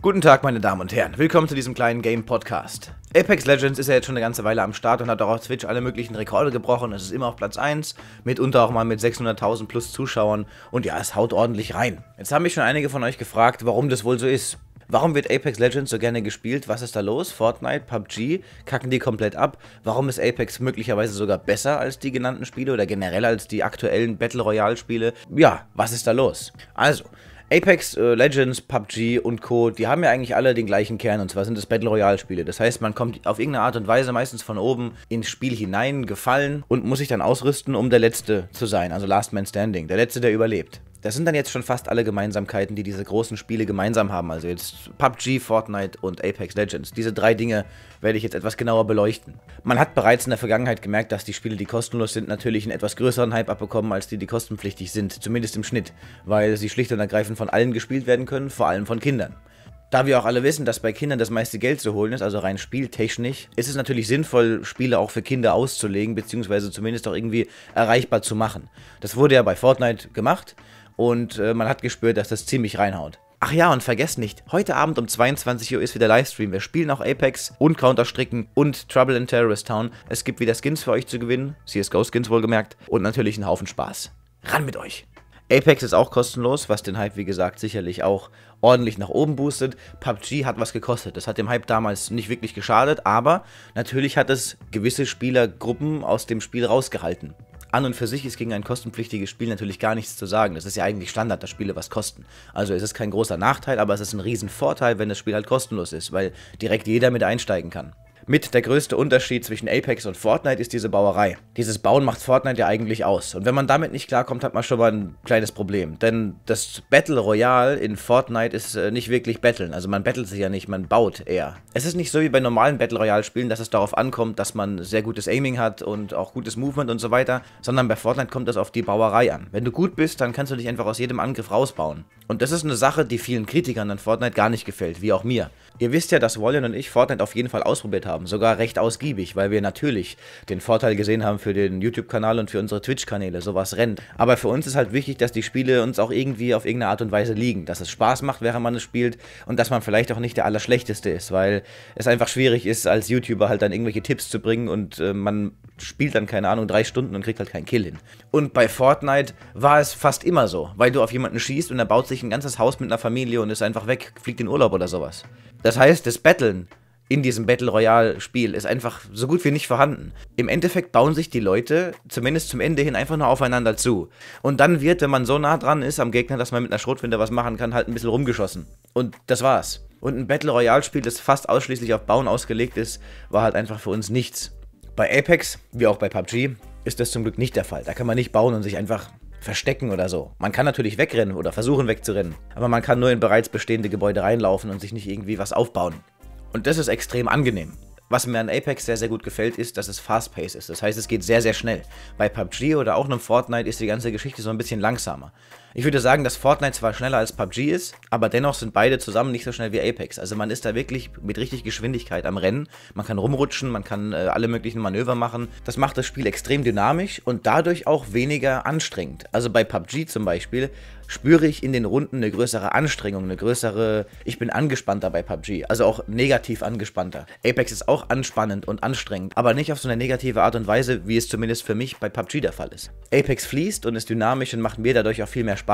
Guten Tag, meine Damen und Herren. Willkommen zu diesem kleinen Game-Podcast. Apex Legends ist ja jetzt schon eine ganze Weile am Start und hat auch auf Twitch alle möglichen Rekorde gebrochen. Es ist immer auf Platz 1, mitunter auch mal mit 600.000 plus Zuschauern. Und ja, es haut ordentlich rein. Jetzt haben mich schon einige von euch gefragt, warum das wohl so ist. Warum wird Apex Legends so gerne gespielt? Was ist da los? Fortnite, PUBG, kacken die komplett ab? Warum ist Apex möglicherweise sogar besser als die genannten Spiele oder generell als die aktuellen Battle Royale Spiele? Ja, was ist da los? Also, Apex äh, Legends, PUBG und Co., die haben ja eigentlich alle den gleichen Kern und zwar sind es Battle Royale Spiele. Das heißt, man kommt auf irgendeine Art und Weise meistens von oben ins Spiel hinein, gefallen und muss sich dann ausrüsten, um der Letzte zu sein, also Last Man Standing, der Letzte, der überlebt. Das sind dann jetzt schon fast alle Gemeinsamkeiten, die diese großen Spiele gemeinsam haben. Also jetzt PUBG, Fortnite und Apex Legends. Diese drei Dinge werde ich jetzt etwas genauer beleuchten. Man hat bereits in der Vergangenheit gemerkt, dass die Spiele, die kostenlos sind, natürlich einen etwas größeren Hype abbekommen als die, die kostenpflichtig sind. Zumindest im Schnitt. Weil sie schlicht und ergreifend von allen gespielt werden können, vor allem von Kindern. Da wir auch alle wissen, dass bei Kindern das meiste Geld zu holen ist, also rein spieltechnisch, ist es natürlich sinnvoll, Spiele auch für Kinder auszulegen, beziehungsweise zumindest auch irgendwie erreichbar zu machen. Das wurde ja bei Fortnite gemacht und äh, man hat gespürt, dass das ziemlich reinhaut. Ach ja, und vergesst nicht, heute Abend um 22 Uhr ist wieder Livestream. Wir spielen auch Apex und Counter-Stricken und Trouble in Terrorist Town. Es gibt wieder Skins für euch zu gewinnen, CSGO-Skins wohlgemerkt, und natürlich einen Haufen Spaß. Ran mit euch! Apex ist auch kostenlos, was den Hype, wie gesagt, sicherlich auch ordentlich nach oben boostet. PUBG hat was gekostet. Das hat dem Hype damals nicht wirklich geschadet, aber natürlich hat es gewisse Spielergruppen aus dem Spiel rausgehalten an und für sich ist gegen ein kostenpflichtiges Spiel natürlich gar nichts zu sagen. Das ist ja eigentlich Standard, dass Spiele was kosten. Also es ist kein großer Nachteil, aber es ist ein Riesenvorteil, wenn das Spiel halt kostenlos ist, weil direkt jeder mit einsteigen kann. Mit der größte Unterschied zwischen Apex und Fortnite ist diese Bauerei. Dieses Bauen macht Fortnite ja eigentlich aus. Und wenn man damit nicht klarkommt, hat man schon mal ein kleines Problem. Denn das Battle Royale in Fortnite ist äh, nicht wirklich Battlen. Also man battelt sich ja nicht, man baut eher. Es ist nicht so wie bei normalen Battle Royale Spielen, dass es darauf ankommt, dass man sehr gutes Aiming hat und auch gutes Movement und so weiter. Sondern bei Fortnite kommt es auf die Bauerei an. Wenn du gut bist, dann kannst du dich einfach aus jedem Angriff rausbauen. Und das ist eine Sache, die vielen Kritikern an Fortnite gar nicht gefällt, wie auch mir. Ihr wisst ja, dass Wallion und ich Fortnite auf jeden Fall ausprobiert haben, sogar recht ausgiebig, weil wir natürlich den Vorteil gesehen haben für den YouTube-Kanal und für unsere Twitch-Kanäle, sowas rennt. Aber für uns ist halt wichtig, dass die Spiele uns auch irgendwie auf irgendeine Art und Weise liegen, dass es Spaß macht, während man es spielt und dass man vielleicht auch nicht der Allerschlechteste ist, weil es einfach schwierig ist, als YouTuber halt dann irgendwelche Tipps zu bringen und äh, man spielt dann, keine Ahnung, drei Stunden und kriegt halt keinen Kill hin. Und bei Fortnite war es fast immer so, weil du auf jemanden schießt und er baut sich ein ganzes Haus mit einer Familie und ist einfach weg, fliegt in Urlaub oder sowas. Das heißt, das Battlen in diesem Battle Royale Spiel ist einfach so gut wie nicht vorhanden. Im Endeffekt bauen sich die Leute, zumindest zum Ende hin, einfach nur aufeinander zu. Und dann wird, wenn man so nah dran ist am Gegner, dass man mit einer Schrotflinte was machen kann, halt ein bisschen rumgeschossen. Und das war's. Und ein Battle Royale Spiel, das fast ausschließlich auf Bauen ausgelegt ist, war halt einfach für uns nichts. Bei Apex, wie auch bei PUBG, ist das zum Glück nicht der Fall. Da kann man nicht bauen und sich einfach verstecken oder so. Man kann natürlich wegrennen oder versuchen wegzurennen, aber man kann nur in bereits bestehende Gebäude reinlaufen und sich nicht irgendwie was aufbauen. Und das ist extrem angenehm. Was mir an Apex sehr, sehr gut gefällt, ist, dass es fast-paced ist. Das heißt, es geht sehr, sehr schnell. Bei PUBG oder auch einem Fortnite ist die ganze Geschichte so ein bisschen langsamer. Ich würde sagen, dass Fortnite zwar schneller als PUBG ist, aber dennoch sind beide zusammen nicht so schnell wie Apex. Also man ist da wirklich mit richtig Geschwindigkeit am Rennen. Man kann rumrutschen, man kann äh, alle möglichen Manöver machen. Das macht das Spiel extrem dynamisch und dadurch auch weniger anstrengend. Also bei PUBG zum Beispiel spüre ich in den Runden eine größere Anstrengung, eine größere, ich bin angespannter bei PUBG, also auch negativ angespannter. Apex ist auch anspannend und anstrengend, aber nicht auf so eine negative Art und Weise, wie es zumindest für mich bei PUBG der Fall ist. Apex fließt und ist dynamisch und macht mir dadurch auch viel mehr Spaß.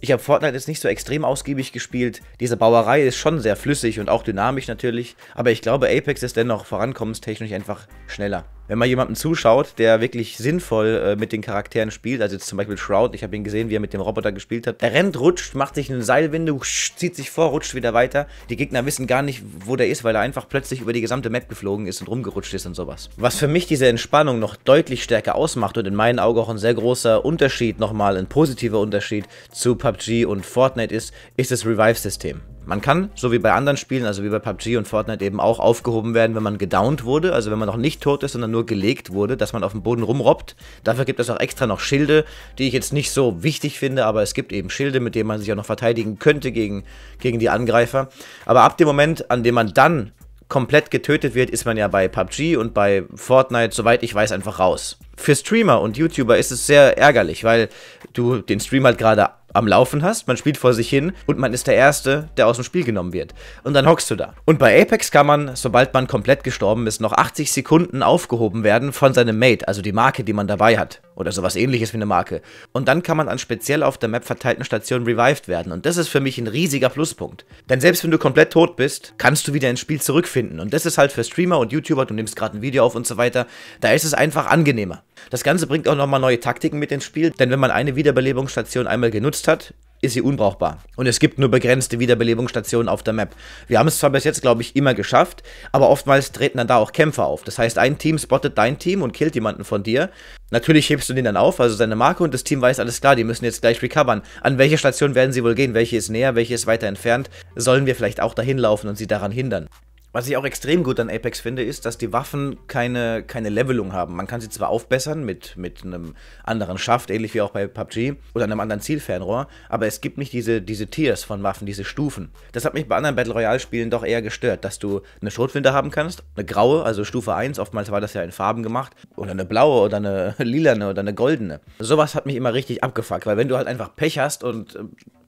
Ich habe Fortnite jetzt nicht so extrem ausgiebig gespielt. Diese Bauerei ist schon sehr flüssig und auch dynamisch natürlich, aber ich glaube, Apex ist dennoch vorankommenstechnisch einfach schneller wenn man jemandem zuschaut, der wirklich sinnvoll äh, mit den Charakteren spielt, also jetzt zum Beispiel Shroud, ich habe ihn gesehen, wie er mit dem Roboter gespielt hat, er rennt, rutscht, macht sich eine Seilwinde, zieht sich vor, rutscht wieder weiter. Die Gegner wissen gar nicht, wo der ist, weil er einfach plötzlich über die gesamte Map geflogen ist und rumgerutscht ist und sowas. Was für mich diese Entspannung noch deutlich stärker ausmacht und in meinen Augen auch ein sehr großer Unterschied, nochmal ein positiver Unterschied zu PUBG und Fortnite ist, ist das Revive-System. Man kann, so wie bei anderen Spielen, also wie bei PUBG und Fortnite eben auch aufgehoben werden, wenn man gedownt wurde, also wenn man noch nicht tot ist, sondern nur gelegt wurde, dass man auf dem Boden rumrobbt. Dafür gibt es auch extra noch Schilde, die ich jetzt nicht so wichtig finde, aber es gibt eben Schilde, mit denen man sich auch noch verteidigen könnte gegen, gegen die Angreifer. Aber ab dem Moment, an dem man dann komplett getötet wird, ist man ja bei PUBG und bei Fortnite, soweit ich weiß, einfach raus. Für Streamer und YouTuber ist es sehr ärgerlich, weil du den Stream halt gerade am Laufen hast, man spielt vor sich hin und man ist der Erste, der aus dem Spiel genommen wird. Und dann hockst du da. Und bei Apex kann man, sobald man komplett gestorben ist, noch 80 Sekunden aufgehoben werden von seinem Mate, also die Marke, die man dabei hat. Oder sowas ähnliches wie eine Marke. Und dann kann man an speziell auf der Map verteilten Stationen revived werden. Und das ist für mich ein riesiger Pluspunkt. Denn selbst wenn du komplett tot bist, kannst du wieder ins Spiel zurückfinden. Und das ist halt für Streamer und YouTuber, du nimmst gerade ein Video auf und so weiter, da ist es einfach angenehmer. Das Ganze bringt auch nochmal neue Taktiken mit ins Spiel, denn wenn man eine Wiederbelebungsstation einmal genutzt hat, ist sie unbrauchbar. Und es gibt nur begrenzte Wiederbelebungsstationen auf der Map. Wir haben es zwar bis jetzt, glaube ich, immer geschafft, aber oftmals treten dann da auch Kämpfer auf. Das heißt, ein Team spottet dein Team und killt jemanden von dir. Natürlich hebst du den dann auf, also seine Marke, und das Team weiß alles klar, die müssen jetzt gleich recovern. An welche Station werden sie wohl gehen? Welche ist näher, welche ist weiter entfernt? Sollen wir vielleicht auch dahin laufen und sie daran hindern? Was ich auch extrem gut an Apex finde, ist, dass die Waffen keine, keine Levelung haben. Man kann sie zwar aufbessern mit, mit einem anderen Schaft, ähnlich wie auch bei PUBG, oder einem anderen Zielfernrohr, aber es gibt nicht diese, diese Tiers von Waffen, diese Stufen. Das hat mich bei anderen Battle Royale-Spielen doch eher gestört, dass du eine Schrotflinte haben kannst, eine graue, also Stufe 1, oftmals war das ja in Farben gemacht, oder eine blaue oder eine lilane oder eine goldene. Sowas hat mich immer richtig abgefuckt, weil wenn du halt einfach Pech hast und äh,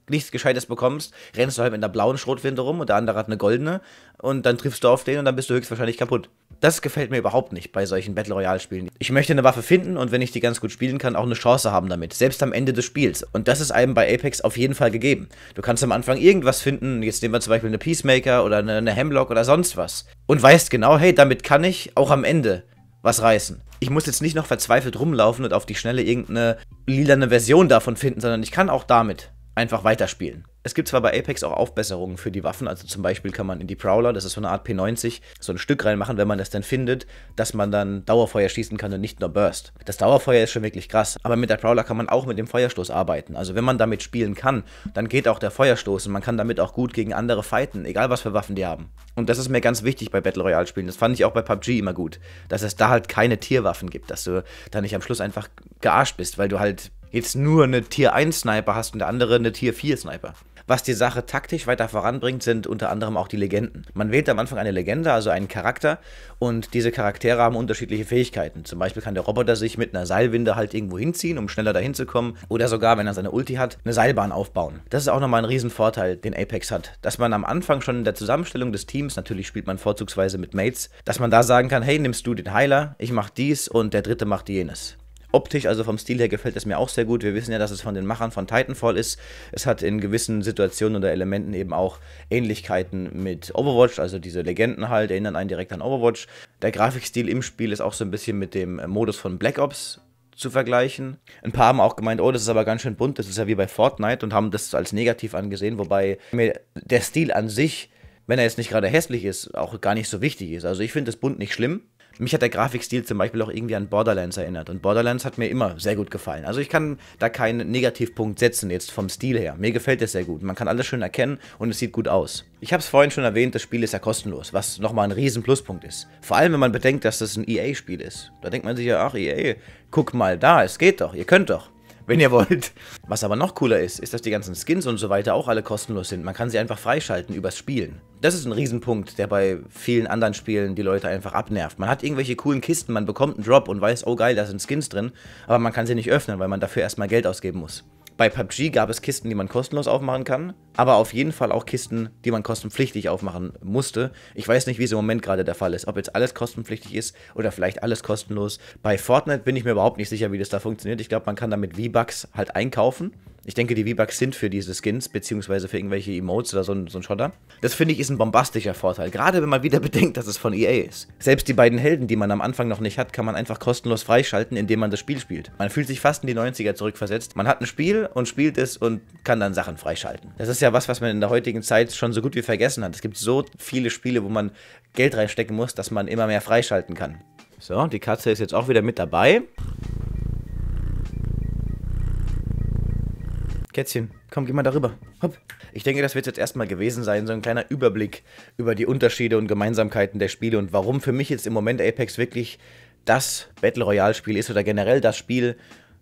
nichts Gescheites bekommst, rennst du halt mit einer blauen Schrotflinte rum und der andere hat eine goldene und dann triffst du auf den und dann bist du höchstwahrscheinlich kaputt. Das gefällt mir überhaupt nicht bei solchen Battle Royale Spielen. Ich möchte eine Waffe finden und wenn ich die ganz gut spielen kann, auch eine Chance haben damit, selbst am Ende des Spiels. Und das ist einem bei Apex auf jeden Fall gegeben. Du kannst am Anfang irgendwas finden, jetzt nehmen wir zum Beispiel eine Peacemaker oder eine, eine Hemlock oder sonst was. Und weißt genau, hey, damit kann ich auch am Ende was reißen. Ich muss jetzt nicht noch verzweifelt rumlaufen und auf die Schnelle irgendeine lilane Version davon finden, sondern ich kann auch damit einfach weiterspielen. Es gibt zwar bei Apex auch Aufbesserungen für die Waffen, also zum Beispiel kann man in die Prowler, das ist so eine Art P90, so ein Stück reinmachen, wenn man das dann findet, dass man dann Dauerfeuer schießen kann und nicht nur Burst. Das Dauerfeuer ist schon wirklich krass, aber mit der Prowler kann man auch mit dem Feuerstoß arbeiten. Also wenn man damit spielen kann, dann geht auch der Feuerstoß und man kann damit auch gut gegen andere fighten, egal was für Waffen die haben. Und das ist mir ganz wichtig bei Battle Royale Spielen. Das fand ich auch bei PUBG immer gut, dass es da halt keine Tierwaffen gibt, dass du da nicht am Schluss einfach gearscht bist, weil du halt jetzt nur eine Tier 1 Sniper hast und der andere eine Tier 4 Sniper. Was die Sache taktisch weiter voranbringt, sind unter anderem auch die Legenden. Man wählt am Anfang eine Legende, also einen Charakter, und diese Charaktere haben unterschiedliche Fähigkeiten. Zum Beispiel kann der Roboter sich mit einer Seilwinde halt irgendwo hinziehen, um schneller dahin zu kommen, oder sogar, wenn er seine Ulti hat, eine Seilbahn aufbauen. Das ist auch nochmal ein Riesenvorteil, den Apex hat. Dass man am Anfang schon in der Zusammenstellung des Teams, natürlich spielt man vorzugsweise mit Mates, dass man da sagen kann, hey, nimmst du den Heiler, ich mach dies und der dritte macht jenes. Optisch, also vom Stil her, gefällt es mir auch sehr gut. Wir wissen ja, dass es von den Machern von Titanfall ist. Es hat in gewissen Situationen oder Elementen eben auch Ähnlichkeiten mit Overwatch, also diese Legenden halt, erinnern einen direkt an Overwatch. Der Grafikstil im Spiel ist auch so ein bisschen mit dem Modus von Black Ops zu vergleichen. Ein paar haben auch gemeint, oh, das ist aber ganz schön bunt, das ist ja wie bei Fortnite und haben das als negativ angesehen, wobei mir der Stil an sich, wenn er jetzt nicht gerade hässlich ist, auch gar nicht so wichtig ist. Also ich finde das bunt nicht schlimm. Mich hat der Grafikstil zum Beispiel auch irgendwie an Borderlands erinnert. Und Borderlands hat mir immer sehr gut gefallen. Also ich kann da keinen Negativpunkt setzen, jetzt vom Stil her. Mir gefällt es sehr gut. Man kann alles schön erkennen und es sieht gut aus. Ich habe es vorhin schon erwähnt, das Spiel ist ja kostenlos, was nochmal ein riesen Pluspunkt ist. Vor allem, wenn man bedenkt, dass das ein EA-Spiel ist. Da denkt man sich ja, ach EA, guck mal da, es geht doch, ihr könnt doch wenn ihr wollt. Was aber noch cooler ist, ist, dass die ganzen Skins und so weiter auch alle kostenlos sind. Man kann sie einfach freischalten übers Spielen. Das ist ein Riesenpunkt, der bei vielen anderen Spielen die Leute einfach abnervt. Man hat irgendwelche coolen Kisten, man bekommt einen Drop und weiß, oh geil, da sind Skins drin, aber man kann sie nicht öffnen, weil man dafür erstmal Geld ausgeben muss. Bei PUBG gab es Kisten, die man kostenlos aufmachen kann, aber auf jeden Fall auch Kisten, die man kostenpflichtig aufmachen musste. Ich weiß nicht, wie es im Moment gerade der Fall ist, ob jetzt alles kostenpflichtig ist oder vielleicht alles kostenlos. Bei Fortnite bin ich mir überhaupt nicht sicher, wie das da funktioniert. Ich glaube, man kann damit V-Bucks halt einkaufen ich denke, die V-Bucks sind für diese Skins, beziehungsweise für irgendwelche Emotes oder so, ein, so ein Schotter. Das finde ich ist ein bombastischer Vorteil, gerade wenn man wieder bedenkt, dass es von EA ist. Selbst die beiden Helden, die man am Anfang noch nicht hat, kann man einfach kostenlos freischalten, indem man das Spiel spielt. Man fühlt sich fast in die 90er zurückversetzt. Man hat ein Spiel und spielt es und kann dann Sachen freischalten. Das ist ja was, was man in der heutigen Zeit schon so gut wie vergessen hat. Es gibt so viele Spiele, wo man Geld reinstecken muss, dass man immer mehr freischalten kann. So, die Katze ist jetzt auch wieder mit dabei. Kätzchen, komm, geh mal darüber. Hopp. Ich denke, das wird jetzt erstmal gewesen sein, so ein kleiner Überblick über die Unterschiede und Gemeinsamkeiten der Spiele und warum für mich jetzt im Moment Apex wirklich das Battle Royale Spiel ist oder generell das Spiel,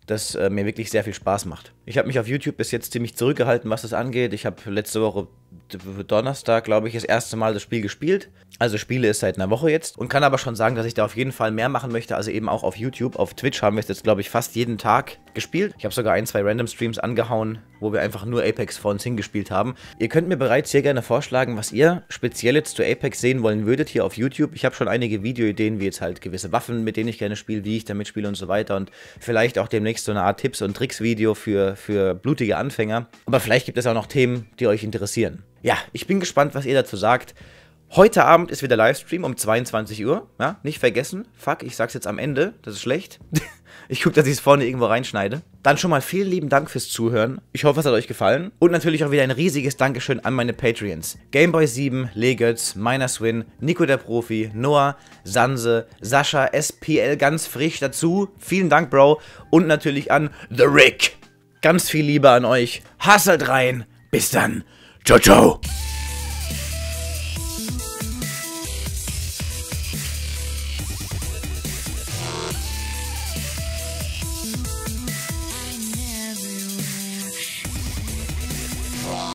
das äh, mir wirklich sehr viel Spaß macht. Ich habe mich auf YouTube bis jetzt ziemlich zurückgehalten, was das angeht. Ich habe letzte Woche Donnerstag, glaube ich, das erste Mal das Spiel gespielt. Also spiele es seit einer Woche jetzt und kann aber schon sagen, dass ich da auf jeden Fall mehr machen möchte, also eben auch auf YouTube. Auf Twitch haben wir es jetzt, glaube ich, fast jeden Tag gespielt. Ich habe sogar ein, zwei Random Streams angehauen, wo wir einfach nur Apex vor uns hingespielt haben. Ihr könnt mir bereits hier gerne vorschlagen, was ihr speziell jetzt zu Apex sehen wollen würdet hier auf YouTube. Ich habe schon einige Videoideen, wie jetzt halt gewisse Waffen, mit denen ich gerne spiele, wie ich damit spiele und so weiter und vielleicht auch demnächst so eine Art Tipps- und Tricks-Video für, für blutige Anfänger. Aber vielleicht gibt es auch noch Themen, die euch interessieren. Ja, ich bin gespannt, was ihr dazu sagt. Heute Abend ist wieder Livestream um 22 Uhr. Ja, nicht vergessen. Fuck, ich sag's jetzt am Ende. Das ist schlecht. ich gucke, dass ich es vorne irgendwo reinschneide. Dann schon mal vielen lieben Dank fürs Zuhören. Ich hoffe, es hat euch gefallen. Und natürlich auch wieder ein riesiges Dankeschön an meine Patreons. Gameboy7, Legötz, Minerswin, Nico der Profi, Noah, Sanse, Sascha, SPL ganz frisch dazu. Vielen Dank, Bro. Und natürlich an The Rick. Ganz viel Liebe an euch. Hasselt rein. Bis dann. Tchau, tchau.